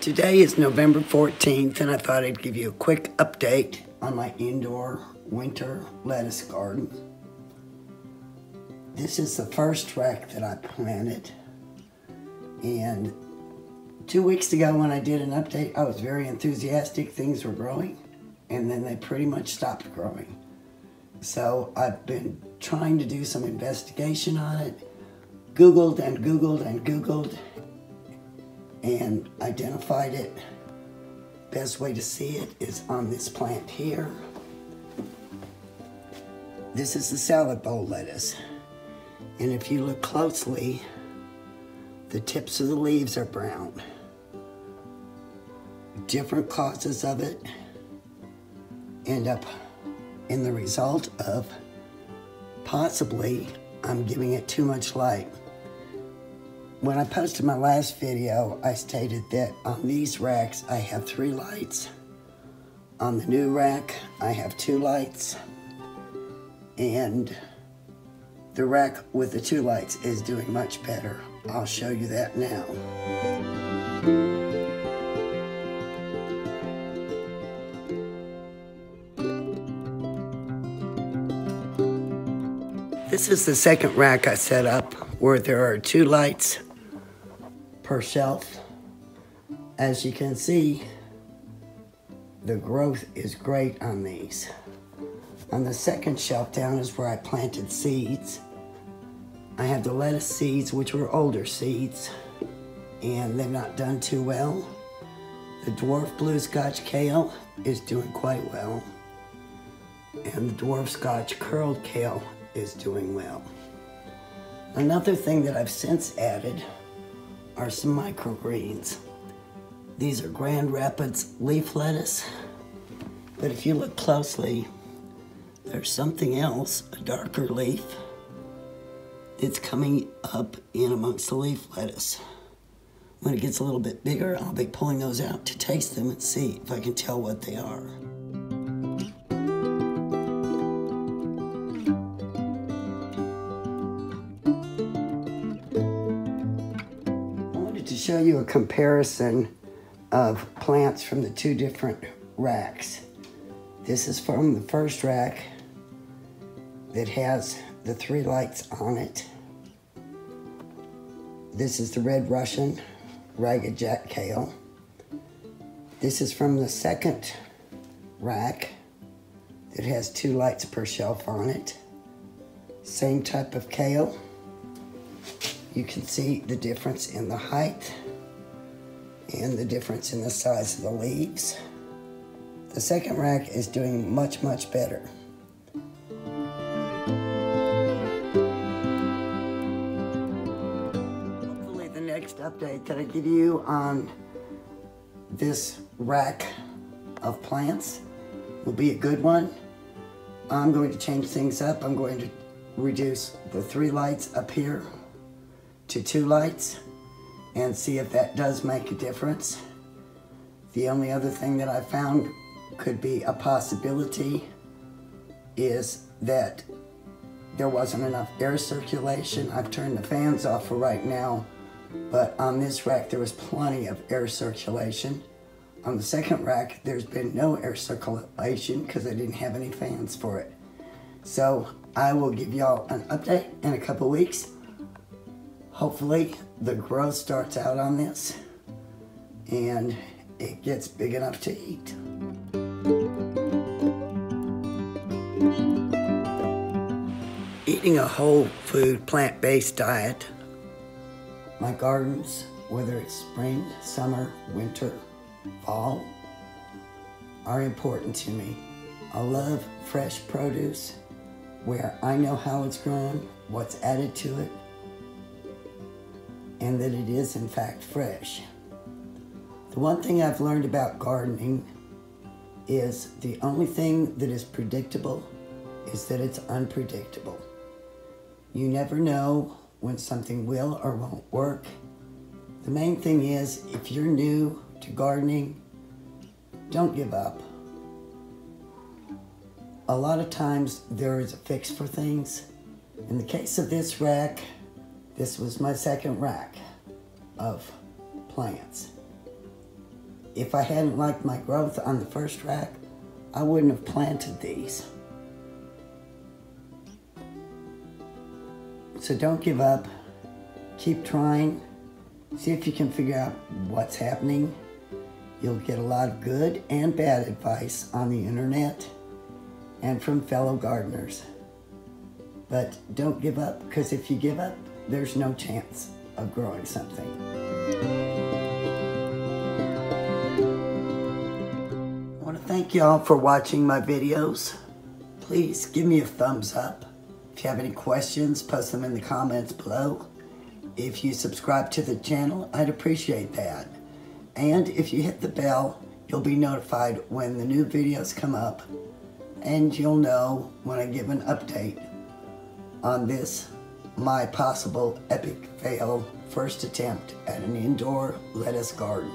Today is November 14th, and I thought I'd give you a quick update on my indoor winter lettuce garden. This is the first rack that I planted, and two weeks ago when I did an update, I was very enthusiastic. Things were growing, and then they pretty much stopped growing. So I've been trying to do some investigation on it, Googled and Googled and Googled, and identified it. Best way to see it is on this plant here. This is the salad bowl lettuce. And if you look closely, the tips of the leaves are brown. Different causes of it end up in the result of possibly I'm giving it too much light. When I posted my last video, I stated that on these racks, I have three lights. On the new rack, I have two lights. And the rack with the two lights is doing much better. I'll show you that now. This is the second rack I set up where there are two lights per shelf. As you can see, the growth is great on these. On the second shelf down is where I planted seeds. I have the lettuce seeds, which were older seeds, and they've not done too well. The dwarf blue scotch kale is doing quite well. And the dwarf scotch curled kale is doing well. Another thing that I've since added are some microgreens. These are Grand Rapids leaf lettuce, but if you look closely, there's something else, a darker leaf, that's coming up in amongst the leaf lettuce. When it gets a little bit bigger, I'll be pulling those out to taste them and see if I can tell what they are. Show you a comparison of plants from the two different racks. This is from the first rack that has the three lights on it. This is the red Russian ragged jack kale. This is from the second rack that has two lights per shelf on it. Same type of kale. You can see the difference in the height and the difference in the size of the leaves. The second rack is doing much, much better. Hopefully the next update that I give you on this rack of plants will be a good one. I'm going to change things up. I'm going to reduce the three lights up here to two lights and see if that does make a difference. The only other thing that I found could be a possibility is that there wasn't enough air circulation. I've turned the fans off for right now, but on this rack there was plenty of air circulation. On the second rack, there's been no air circulation because I didn't have any fans for it. So I will give y'all an update in a couple weeks hopefully the growth starts out on this and it gets big enough to eat. Eating a whole food, plant-based diet, my gardens, whether it's spring, summer, winter, fall, are important to me. I love fresh produce where I know how it's grown, what's added to it, and that it is in fact fresh. The one thing I've learned about gardening is the only thing that is predictable is that it's unpredictable. You never know when something will or won't work. The main thing is if you're new to gardening, don't give up. A lot of times there is a fix for things. In the case of this rack, this was my second rack of plants. If I hadn't liked my growth on the first rack, I wouldn't have planted these. So don't give up. Keep trying. See if you can figure out what's happening. You'll get a lot of good and bad advice on the internet and from fellow gardeners. But don't give up, because if you give up, there's no chance of growing something. I want to thank y'all for watching my videos. Please give me a thumbs up. If you have any questions, post them in the comments below. If you subscribe to the channel, I'd appreciate that. And if you hit the bell, you'll be notified when the new videos come up and you'll know when I give an update on this, my possible epic fail first attempt at an indoor lettuce garden.